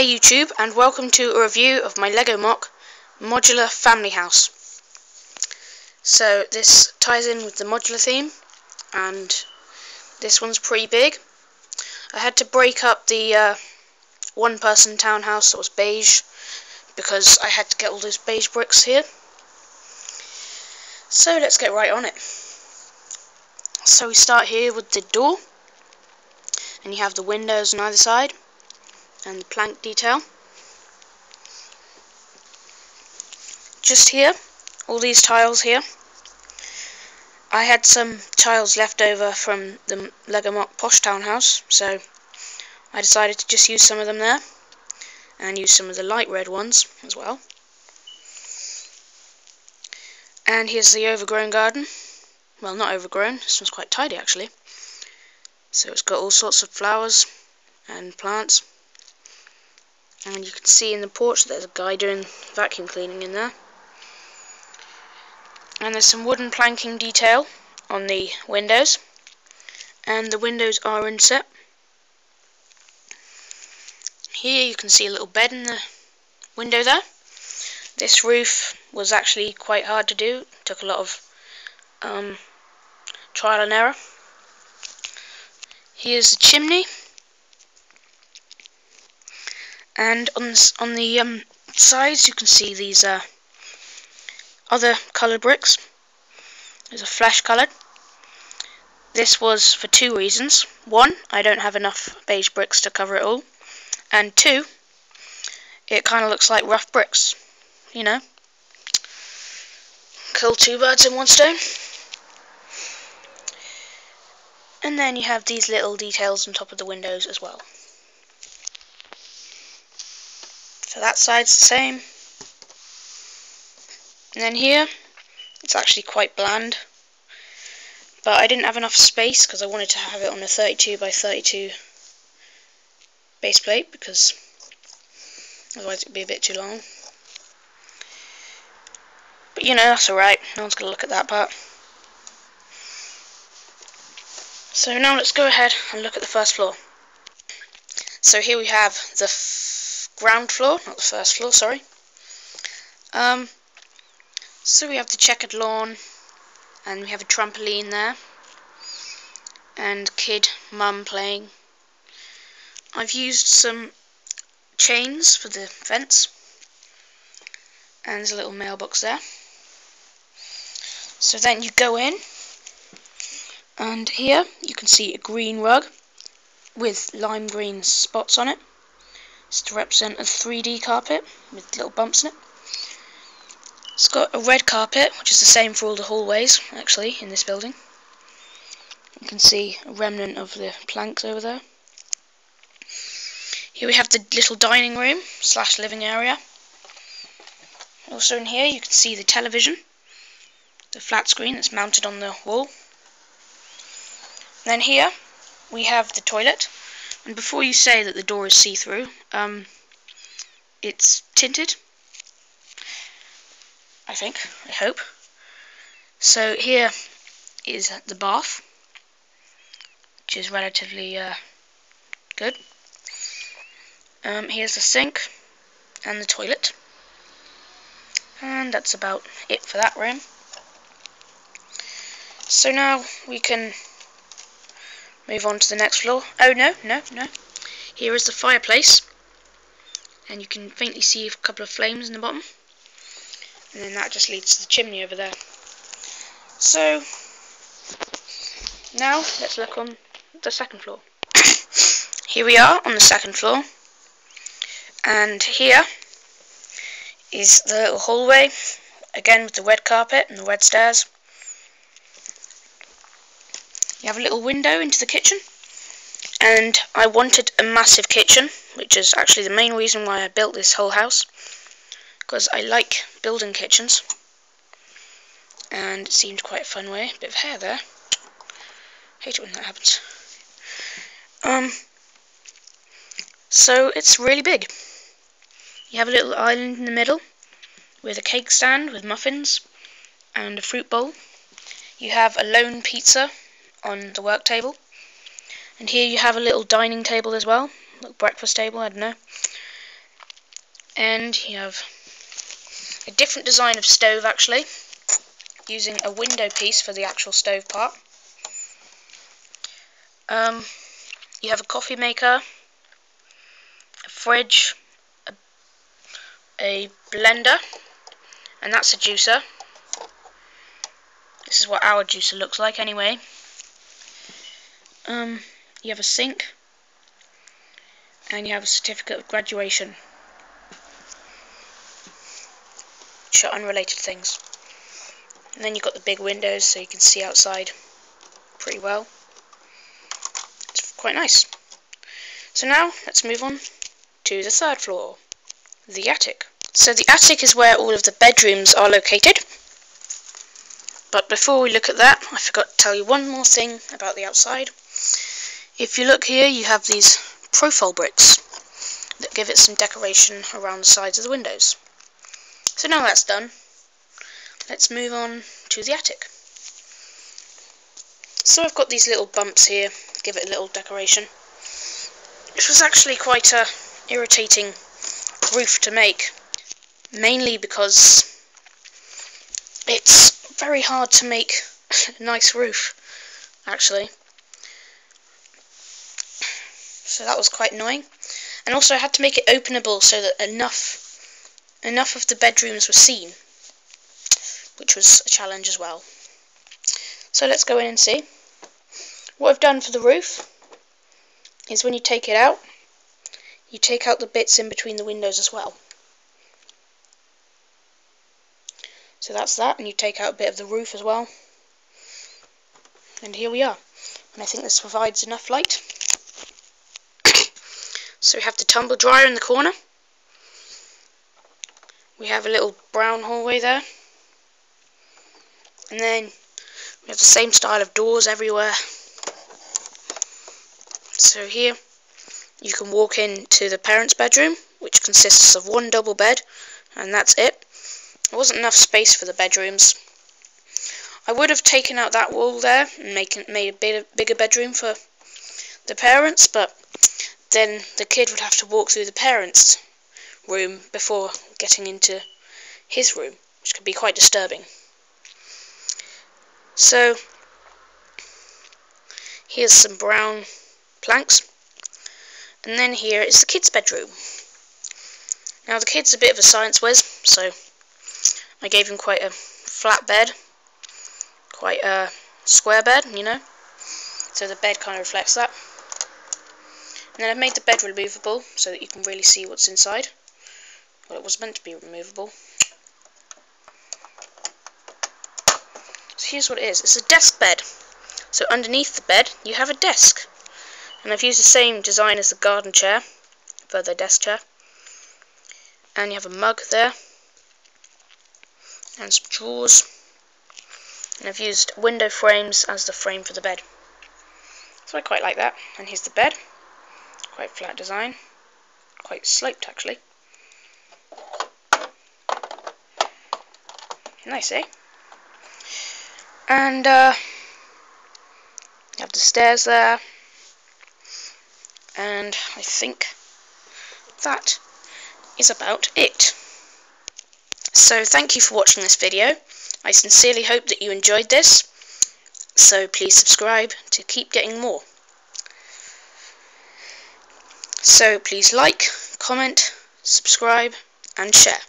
Hey YouTube and welcome to a review of my Lego MOC Modular Family House. So this ties in with the modular theme and this one's pretty big. I had to break up the uh, one person townhouse that was beige because I had to get all those beige bricks here. So let's get right on it. So we start here with the door and you have the windows on either side and the plank detail. Just here, all these tiles here. I had some tiles left over from the Lego MOC Posh Townhouse, so I decided to just use some of them there, and use some of the light red ones as well. And here's the overgrown garden. Well, not overgrown, this one's quite tidy actually. So it's got all sorts of flowers and plants and you can see in the porch there's a guy doing vacuum cleaning in there. And there's some wooden planking detail on the windows. And the windows are inset. Here you can see a little bed in the window there. This roof was actually quite hard to do. Took a lot of um, trial and error. Here's the chimney and on on the um, sides you can see these uh, other coloured bricks. There's a flesh coloured. This was for two reasons. One, I don't have enough beige bricks to cover it all. And two, it kind of looks like rough bricks. You know. Kill two birds in one stone. And then you have these little details on top of the windows as well. So that side's the same. And then here, it's actually quite bland. But I didn't have enough space because I wanted to have it on a 32 by 32 base plate because otherwise it would be a bit too long. But you know, that's alright. No one's going to look at that part. So now let's go ahead and look at the first floor. So here we have the ground floor, not the first floor, sorry. Um, so we have the checkered lawn, and we have a trampoline there, and kid, mum playing. I've used some chains for the fence, and there's a little mailbox there. So then you go in, and here you can see a green rug with lime green spots on it. It's to represent a 3D carpet with little bumps in it. It's got a red carpet, which is the same for all the hallways, actually, in this building. You can see a remnant of the planks over there. Here we have the little dining room slash living area. Also in here you can see the television, the flat screen that's mounted on the wall. then here we have the toilet, and before you say that the door is see-through, um, it's tinted. I think, I hope. So here is the bath, which is relatively uh, good. Um, here's the sink and the toilet. And that's about it for that room. So now we can Move on to the next floor. Oh, no, no, no. Here is the fireplace. And you can faintly see a couple of flames in the bottom. And then that just leads to the chimney over there. So, now let's look on the second floor. here we are on the second floor. And here is the little hallway. Again with the red carpet and the red stairs. You have a little window into the kitchen. And I wanted a massive kitchen, which is actually the main reason why I built this whole house. Because I like building kitchens. And it seemed quite a fun way. Bit of hair there. Hate it when that happens. Um, so it's really big. You have a little island in the middle with a cake stand with muffins and a fruit bowl. You have a lone pizza on the work table. And here you have a little dining table as well, little breakfast table, I don't know. and you have a different design of stove actually using a window piece for the actual stove part um, you have a coffee maker a fridge a, a blender and that's a juicer this is what our juicer looks like anyway um, you have a sink and you have a certificate of graduation. Which are unrelated things. And then you've got the big windows so you can see outside pretty well. It's quite nice. So now let's move on to the third floor the attic. So the attic is where all of the bedrooms are located. But before we look at that I forgot to tell you one more thing about the outside if you look here, you have these profile bricks that give it some decoration around the sides of the windows. So now that's done, let's move on to the attic. So I've got these little bumps here, give it a little decoration. This was actually quite a irritating roof to make, mainly because it's very hard to make a nice roof, actually so that was quite annoying. And also I had to make it openable so that enough enough of the bedrooms were seen, which was a challenge as well. So let's go in and see. What I've done for the roof is when you take it out, you take out the bits in between the windows as well. So that's that, and you take out a bit of the roof as well. And here we are. And I think this provides enough light. So we have the tumble dryer in the corner. We have a little brown hallway there. And then we have the same style of doors everywhere. So here you can walk into the parents' bedroom, which consists of one double bed, and that's it. There wasn't enough space for the bedrooms. I would have taken out that wall there and make, made a bigger bedroom for the parents, but then the kid would have to walk through the parents' room before getting into his room, which could be quite disturbing. So, here's some brown planks, and then here is the kid's bedroom. Now, the kid's a bit of a science whiz, so I gave him quite a flat bed, quite a square bed, you know, so the bed kind of reflects that. And then I've made the bed removable so that you can really see what's inside. Well, it was meant to be removable. So here's what it is. It's a desk bed. So underneath the bed, you have a desk. And I've used the same design as the garden chair for the desk chair. And you have a mug there. And some drawers. And I've used window frames as the frame for the bed. So I quite like that. And here's the bed. Quite flat design. Quite sloped actually. Nice, eh? And uh, you have the stairs there. And I think that is about it. So thank you for watching this video. I sincerely hope that you enjoyed this. So please subscribe to keep getting more. So please like, comment, subscribe and share.